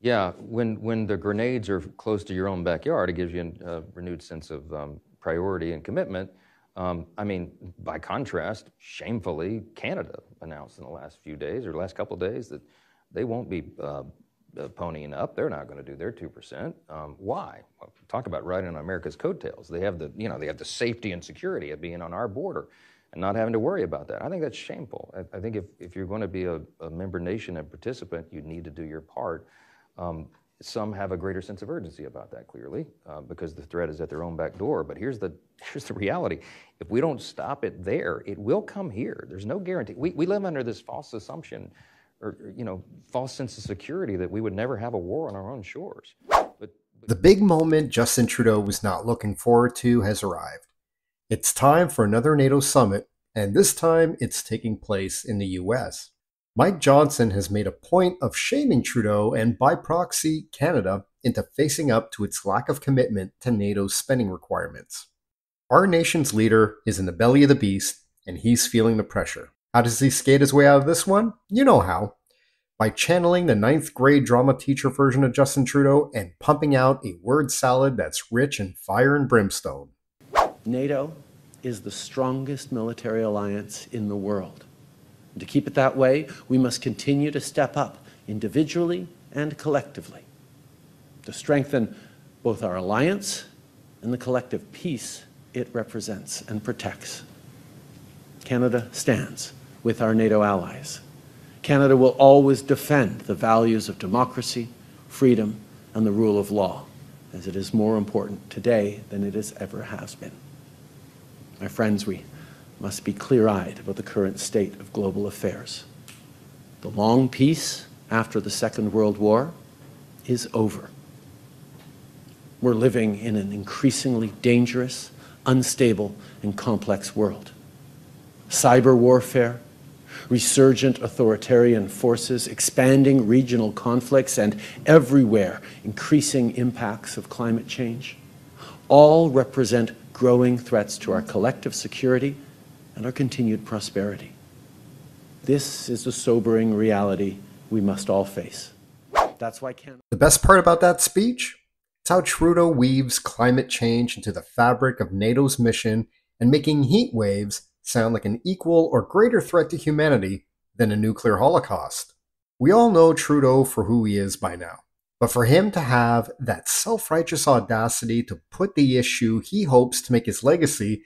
Yeah, when when the grenades are close to your own backyard, it gives you a renewed sense of um, priority and commitment. Um, I mean, by contrast, shamefully, Canada announced in the last few days or last couple of days that they won't be uh, uh, ponying up. They're not going to do their two percent. Um, why? Well, talk about riding on America's coattails. They have the you know they have the safety and security of being on our border and not having to worry about that. I think that's shameful. I, I think if, if you're going to be a, a, member nation and participant, you need to do your part. Um, some have a greater sense of urgency about that, clearly, uh, because the threat is at their own back door. But here's the here's the reality: if we don't stop it there, it will come here. There's no guarantee. We we live under this false assumption or you know false sense of security that we would never have a war on our own shores. But, the big moment Justin Trudeau was not looking forward to has arrived. It's time for another NATO summit, and this time it's taking place in the US. Mike Johnson has made a point of shaming Trudeau and by proxy Canada into facing up to its lack of commitment to NATO's spending requirements. Our nation's leader is in the belly of the beast, and he's feeling the pressure. How does he skate his way out of this one? You know how. By channeling the ninth grade drama teacher version of Justin Trudeau and pumping out a word salad that's rich in fire and brimstone. NATO is the strongest military alliance in the world. And to keep it that way, we must continue to step up individually and collectively to strengthen both our alliance and the collective peace it represents and protects. Canada stands with our NATO allies. Canada will always defend the values of democracy, freedom, and the rule of law, as it is more important today than it has ever has been. My friends, we must be clear-eyed about the current state of global affairs. The long peace after the Second World War is over. We're living in an increasingly dangerous, unstable, and complex world. Cyber warfare, resurgent authoritarian forces, expanding regional conflicts, and everywhere increasing impacts of climate change, all represent growing threats to our collective security and our continued prosperity. This is the sobering reality we must all face. That's why Canada. The best part about that speech? It's how Trudeau weaves climate change into the fabric of NATO's mission and making heat waves sound like an equal or greater threat to humanity than a nuclear holocaust. We all know Trudeau for who he is by now, but for him to have that self righteous audacity to put the issue he hopes to make his legacy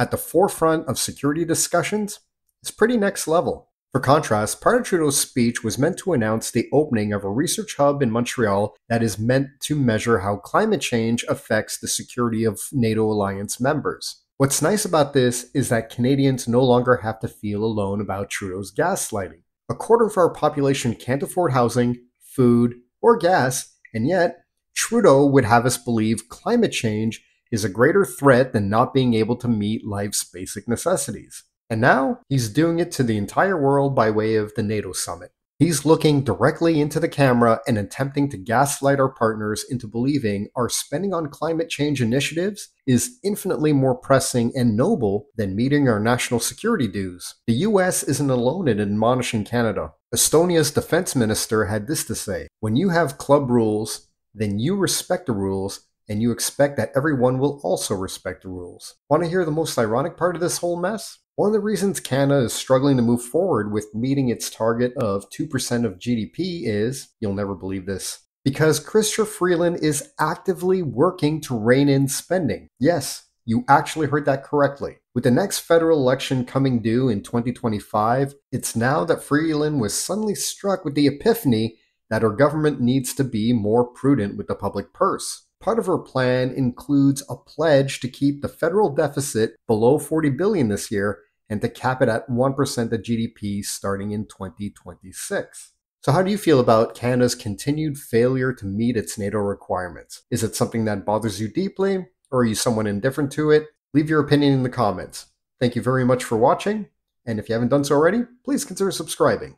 at the forefront of security discussions is pretty next level. For contrast, part of Trudeau's speech was meant to announce the opening of a research hub in Montreal that is meant to measure how climate change affects the security of NATO alliance members. What's nice about this is that Canadians no longer have to feel alone about Trudeau's gaslighting. A quarter of our population can't afford housing, food, or gas, and yet Trudeau would have us believe climate change is a greater threat than not being able to meet life's basic necessities. And now he's doing it to the entire world by way of the NATO summit. He's looking directly into the camera and attempting to gaslight our partners into believing our spending on climate change initiatives is infinitely more pressing and noble than meeting our national security dues. The US isn't alone in admonishing Canada. Estonia's defense minister had this to say When you have club rules, then you respect the rules and you expect that everyone will also respect the rules. Want to hear the most ironic part of this whole mess? One of the reasons Canada is struggling to move forward with meeting its target of 2% of GDP is, you'll never believe this, because Chrystia Freeland is actively working to rein in spending. Yes, you actually heard that correctly. With the next federal election coming due in 2025, it's now that Freeland was suddenly struck with the epiphany that our government needs to be more prudent with the public purse. Part of her plan includes a pledge to keep the federal deficit below 40 billion this year and to cap it at 1% of GDP starting in 2026. So, how do you feel about Canada's continued failure to meet its NATO requirements? Is it something that bothers you deeply, or are you somewhat indifferent to it? Leave your opinion in the comments. Thank you very much for watching, and if you haven't done so already, please consider subscribing.